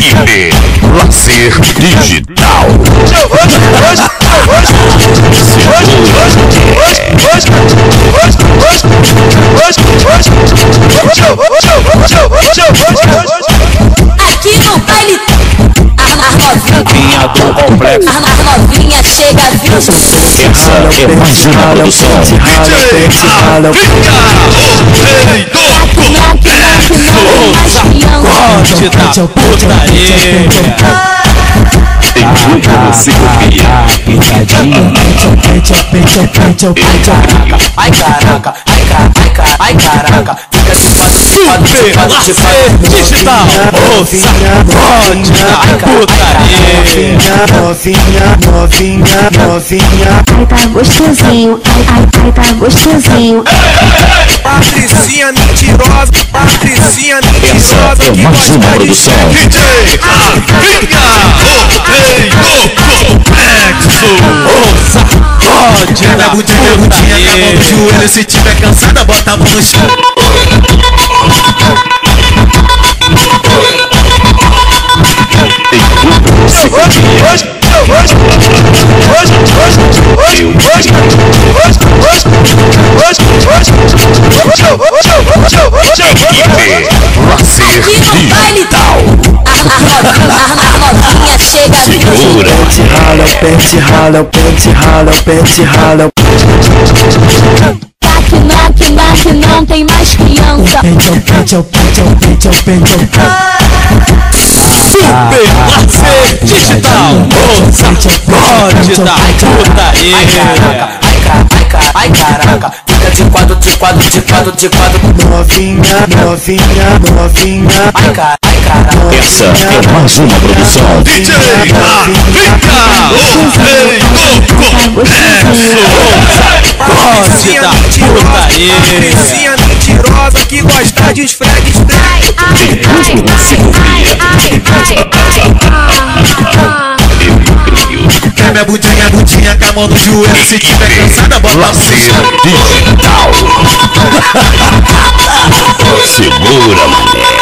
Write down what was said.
Equipe Lazer Digital. Aqui no baile as Vinha do complexo. novinhas chega viu Essa é mais uma produção. Rala, Não que não que não tem mais criança Corte da putaria? Tem tudo você confia. Ai caraca, ai caraca, ai caraca, ai fica quatro, de quatro, Lazer Digital! Moça, corte da putaria Novinha, novinha, novinha Ai tá gostosinho, ai ai ai tá gostosinho. Patricinha mentirosa, Patricinha Essa mentirosa é que gosta de produção. DJ Rafinha, o rei do complexo Moça, corte Minha da bundinha, minha bundinha, com a mão no putaria joelho Se tiver cansada, bota a mão no chão Segura. Pente rala, pente rala, pente rala, pente rala que não que não tem mais criança Pente, pente, pente, pente, pente Super Digital Moça, corte da putaria ai caraca, ai caraca, fica de quatro, de quatro, de quatro, de quatro, Novinha, novinha, novinha. Ai caraca, ai caraca, Essa é mais uma produção. DJ Rafinha, o rei do complexo Corte da putaria Patricinha mentirosa que gosta de esfrega, esfrega minha bundinha, minha bundinha, com a mão no joelho Se tiver cansada, bota a chão Digital. Segura, mané.